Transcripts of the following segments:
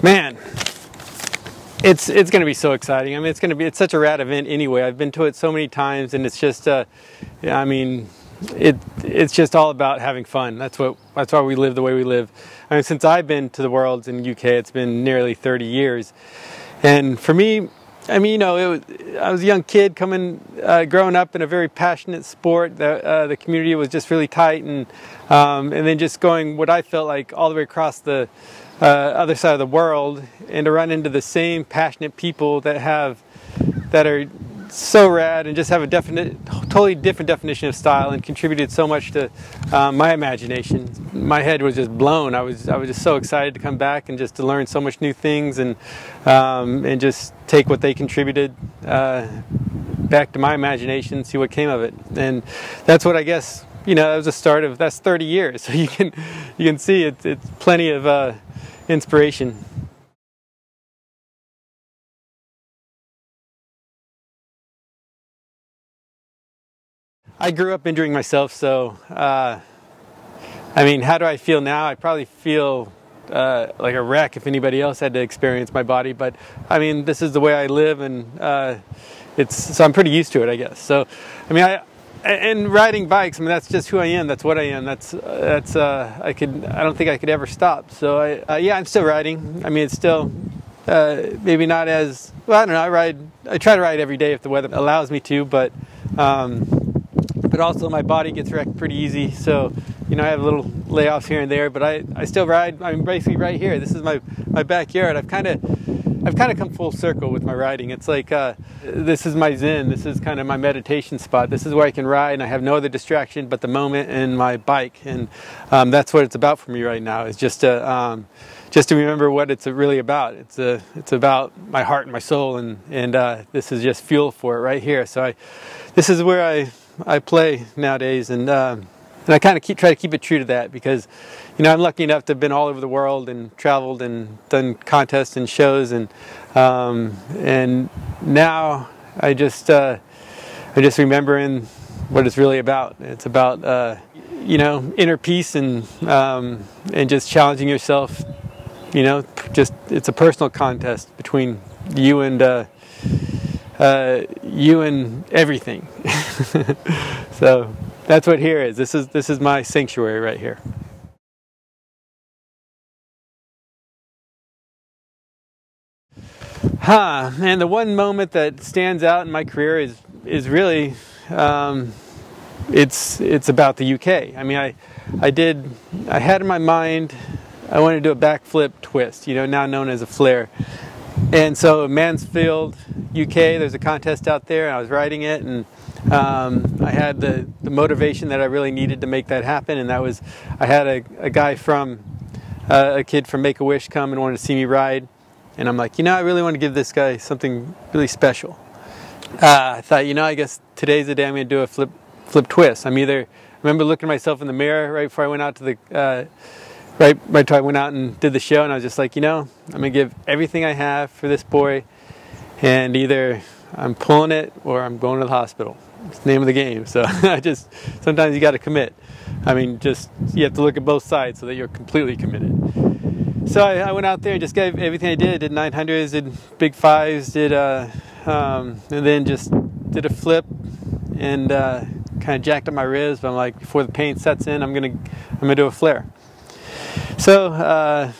Man, it's it's going to be so exciting. I mean, it's going to be it's such a rad event anyway. I've been to it so many times, and it's just, uh, I mean, it it's just all about having fun. That's what that's why we live the way we live. I mean, since I've been to the Worlds in UK, it's been nearly 30 years, and for me, I mean, you know, was, I was a young kid coming, uh, growing up in a very passionate sport. The uh, the community was just really tight, and um, and then just going what I felt like all the way across the uh, other side of the world, and to run into the same passionate people that have that are so rad and just have a definite, totally different definition of style and contributed so much to um, my imagination. My head was just blown. I was I was just so excited to come back and just to learn so much new things and um, and just take what they contributed uh, back to my imagination, see what came of it. And that's what I guess you know that was the start of that's 30 years. So you can you can see it's it's plenty of uh, inspiration. I grew up injuring myself, so uh, I mean, how do I feel now? I probably feel uh, like a wreck if anybody else had to experience my body, but I mean, this is the way I live, and uh, it's so I'm pretty used to it, I guess. So, I mean, I and riding bikes, I mean, that's just who I am. That's what I am. That's that's uh, I could I don't think I could ever stop. So I uh, yeah, I'm still riding. I mean, it's still uh, maybe not as well. I don't know. I ride. I try to ride every day if the weather allows me to, but. Um, but also my body gets wrecked pretty easy. So, you know, I have a little layoffs here and there, but I, I still ride. I'm basically right here. This is my, my backyard. I've kind of I've kind of come full circle with my riding. It's like uh, this is my zen. This is kind of my meditation spot. This is where I can ride and I have no other distraction but the moment and my bike. And um, that's what it's about for me right now. Is just to um, just to remember what it's really about. It's a it's about my heart and my soul, and and uh, this is just fuel for it right here. So I, this is where I I play nowadays, and um, and I kind of keep try to keep it true to that because, you know, I'm lucky enough to have been all over the world and traveled and done contests and shows, and um, and now I just uh, I just remembering what it's really about. It's about uh, you know inner peace and um, and just challenging yourself. You know, just it's a personal contest between you and. Uh, uh, you and everything. so that's what here is. This is this is my sanctuary right here. Huh, and the one moment that stands out in my career is is really um, it's it's about the UK. I mean, I I did I had in my mind I wanted to do a backflip twist, you know, now known as a flare, and so Mansfield, UK, there's a contest out there, and I was riding it, and um, I had the, the motivation that I really needed to make that happen, and that was I had a, a guy from uh, a kid from Make a Wish come and wanted to see me ride, and I'm like, you know, I really want to give this guy something really special. Uh, I thought, you know, I guess today's the day I'm going to do a flip flip twist. I'm either I remember looking at myself in the mirror right before I went out to the uh, right right before I went out and did the show, and I was just like, you know, I'm gonna give everything I have for this boy, and either I'm pulling it or I'm going to the hospital. It's the name of the game. So I just sometimes you got to commit. I mean, just you have to look at both sides so that you're completely committed. So I, I went out there and just gave everything I did. I did 900s, did big fives, did uh, um, and then just did a flip and uh, kind of jacked up my ribs. But I'm like, before the pain sets in, I'm gonna I'm gonna do a flare. So, uh,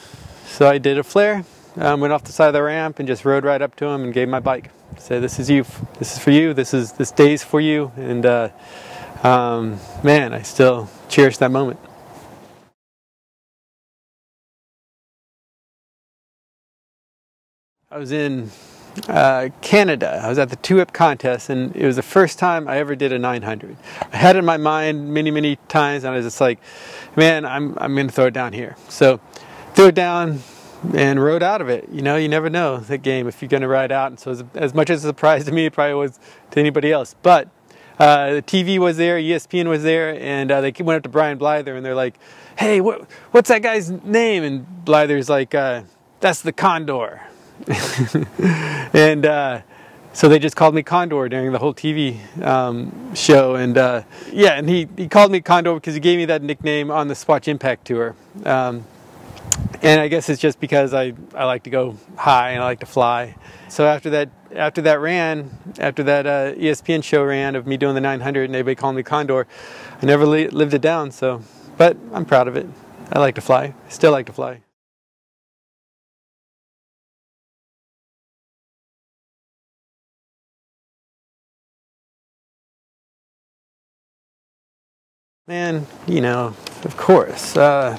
so I did a flare, um, went off the side of the ramp and just rode right up to him and gave my bike. Said, "This is you. This is for you. This is this day's for you." And uh, um, man, I still cherish that moment. I was in uh, Canada. I was at the 2-Hip contest, and it was the first time I ever did a 900. I had it in my mind many, many times, and I was just like, man, I'm, I'm going to throw it down here. So threw it down and rode out of it. You know, you never know the game if you're going to ride out. And so as, as much as a surprise to me, it probably was to anybody else. But uh, the TV was there, ESPN was there, and uh, they went up to Brian Blyther and they're like, hey, what, what's that guy's name? And Blyther's like, uh, that's the Condor. and uh, so they just called me Condor during the whole TV um, show, and uh, yeah, and he, he called me Condor because he gave me that nickname on the Swatch Impact Tour. Um, and I guess it's just because I, I like to go high and I like to fly. So after that after that ran, after that uh, ESPN show ran of me doing the 900 and everybody calling me Condor, I never li- lived it down. So, but I'm proud of it. I like to fly. Still like to fly. Man, you know, of course. Uh,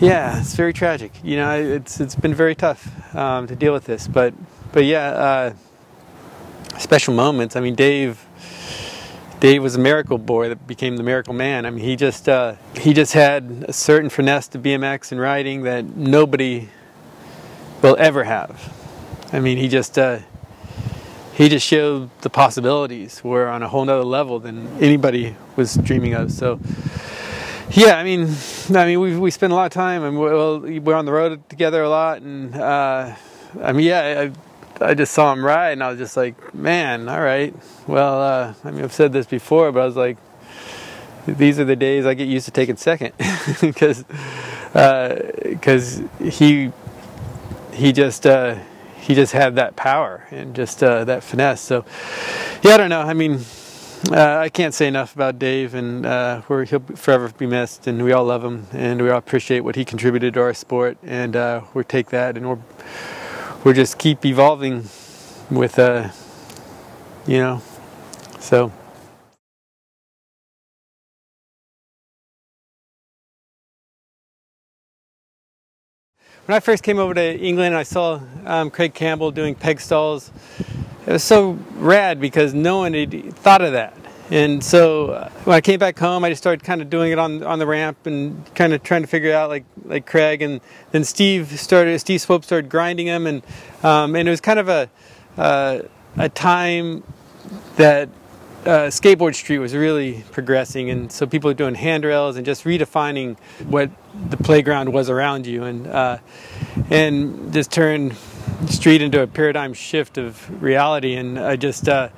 yeah, it's very tragic. You know, it's it's been very tough um, to deal with this, but but yeah, uh, special moments. I mean, Dave. Dave was a miracle boy that became the miracle man. I mean, he just uh, he just had a certain finesse to BMX and riding that nobody will ever have. I mean, he just uh, he just showed the possibilities were on a whole nother level than anybody was dreaming of. So, yeah, I mean, I mean, we we spend a lot of time and we're, we're on the road together a lot, and uh, I mean, yeah, I, I just saw him ride, and I was just like, man, all right. Well, uh, I mean, I've said this before, but I was like, these are the days I get used to taking second because because uh, he he just uh, he just had that power and just uh, that finesse. So, yeah, I don't know. I mean, uh, I can't say enough about Dave, and uh, he'll forever be missed, and we all love him, and we all appreciate what he contributed to our sport, and uh, we take that, and we're we're just keep evolving with, uh, you know, so. When I first came over to England, I saw um, Craig Campbell doing peg stalls. It was so rad because no one had thought of that. And so uh, when I came back home, I just started kind of doing it on on the ramp and kind of trying to figure it out like like Craig. And then Steve started Steve Swope started grinding them, and um, and it was kind of a uh, a time that uh, skateboard street was really progressing, and so people were doing handrails and just redefining what the playground was around you, and uh, and just turned street into a paradigm shift of reality. And I just uh,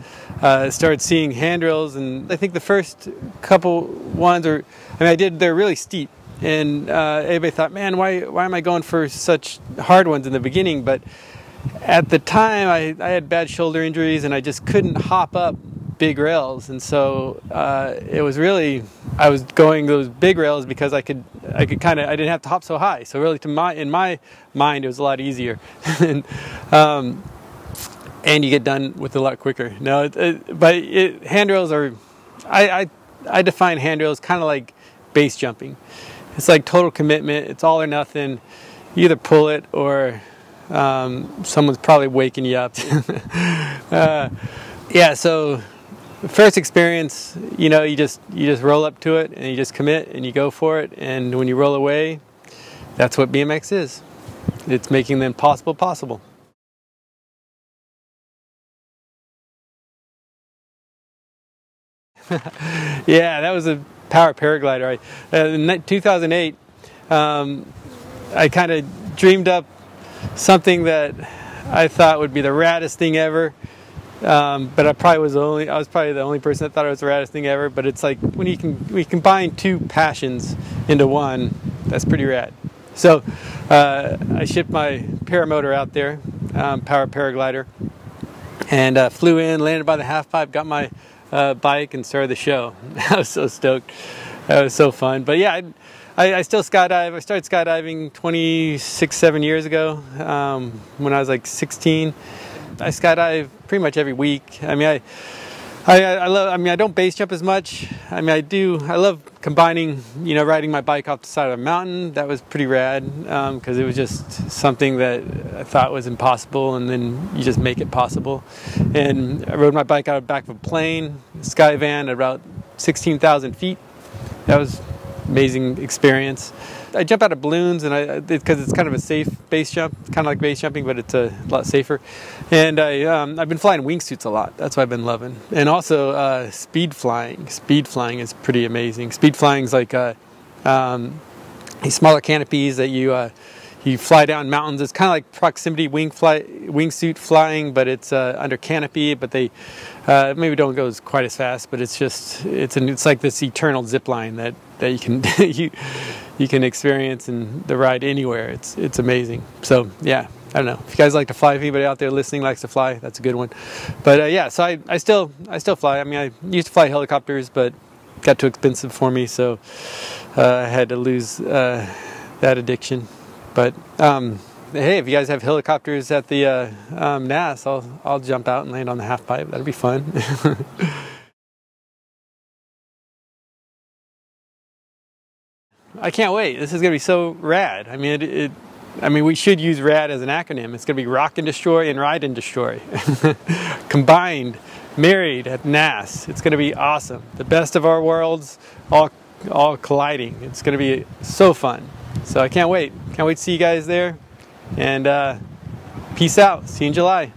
uh started seeing handrails, and I think the first couple ones are, I mean, I did they're really steep, and uh, everybody thought, man, why why am I going for such hard ones in the beginning? But at the time, I, I had bad shoulder injuries, and I just couldn't hop up big rails, and so uh, it was really I was going those big rails because I could I could kind of I didn't have to hop so high. So really, to my in my mind, it was a lot easier, and um, and you get done with it a lot quicker. No, it, it, but it, handrails are I, I I define handrails kind of like base jumping. It's like total commitment. It's all or nothing. You either pull it or um, someone's probably waking you up. uh, yeah, so first experience, you know, you just you just roll up to it and you just commit and you go for it. And when you roll away, that's what BMX is. It's making the impossible possible. yeah, that was a power paraglider. I, uh, in 2008, um, I kind of dreamed up something that I thought would be the raddest thing ever. Um, but I probably was the only. I was probably the only person that thought it was the raddest thing ever. But it's like when you can we combine two passions into one, that's pretty rad. So uh, I shipped my paramotor out there, um, power paraglider, and uh, flew in, landed by the half pipe, got my uh, bike, and started the show. I was so stoked. That was so fun. But yeah. I, I, still skydive. I started skydiving 26, 7 years ago um, when I was like 16. I skydive pretty much every week. I mean, I, I, I love. I mean, I don't base jump as much. I mean, I do. I love combining. You know, riding my bike off the side of a mountain. That was pretty rad because um, it was just something that I thought was impossible, and then you just make it possible. And I rode my bike out of the back of a plane, Skyvan, at about 16,000 feet. That was amazing experience. I jump out of balloons, and I because it's kind of a safe base jump, it's kind of like base jumping, but it's a lot safer. And I um, I've been flying wingsuits a lot. That's what I've been loving. And also uh, speed flying. Speed flying is pretty amazing. Speed flying is like uh, um, these smaller canopies that you uh, you fly down mountains. It's kind of like proximity wing fly, wingsuit flying, but it's uh, under canopy. But they uh, maybe don't go as quite as fast. But it's just it's an, it's like this eternal zip line that that you can you you can experience and the ride anywhere. It's it's amazing. So yeah, I don't know if you guys like to fly. If anybody out there listening likes to fly, that's a good one. But uh, yeah, so I, I still I still fly. I mean, I used to fly helicopters, but got too expensive for me, so uh, I had to lose uh, that addiction. But um, hey, if you guys have helicopters at the uh, um, NASS, I'll I'll jump out and land on the half pipe. That'd be fun. I can't wait. This is gonna be so rad. I mean, it, it I mean, we should use RAD as an acronym. It's going to be Rock and Destroy and Ride and Destroy. Combined, married at NASS. It's going to be awesome. The best of our worlds all, all colliding. It's going to be so fun. So I can't wait. Can't wait to see you guys there. And uh, peace out. See you in July.